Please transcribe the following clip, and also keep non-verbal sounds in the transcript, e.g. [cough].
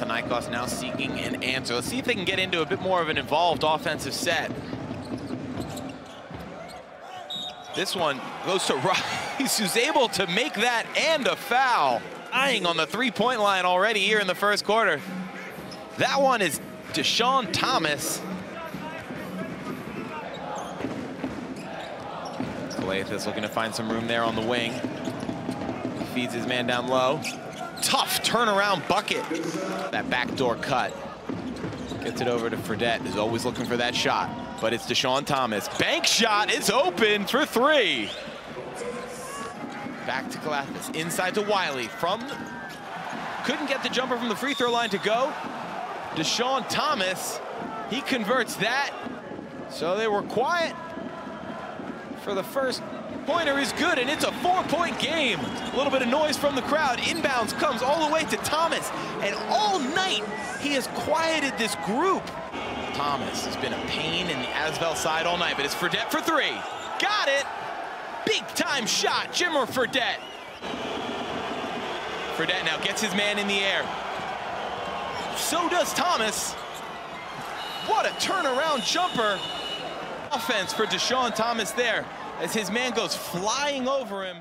Panathinaikos now seeking an answer. Let's see if they can get into a bit more of an involved offensive set. This one goes to [laughs] Rice, who's able to make that and a foul. Eyeing on the three-point line already here in the first quarter. That one is Deshaun Thomas. Calathes looking to find some room there on the wing. Feeds his man down low. Tough turnaround bucket. That backdoor cut. Gets it over to Fredette, is always looking for that shot. But it's Deshaun Thomas. Bank shot, it's open for three. Back to Calathes, inside to Wiley from, couldn't get the jumper from the free throw line to go. Deshaun Thomas, he converts that. So they were quiet for the first pointer is good, and it's a four-point game. A little bit of noise from the crowd. Inbounds comes all the way to Thomas, and all night he has quieted this group. Thomas has been a pain in the Asvel side all night, but it's Fredette for three. Got it! Big time shot, Jimmer Fredette. Fredette now gets his man in the air. So does Thomas. What a turnaround jumper. Offense for Deshaun Thomas there as his man goes flying over him.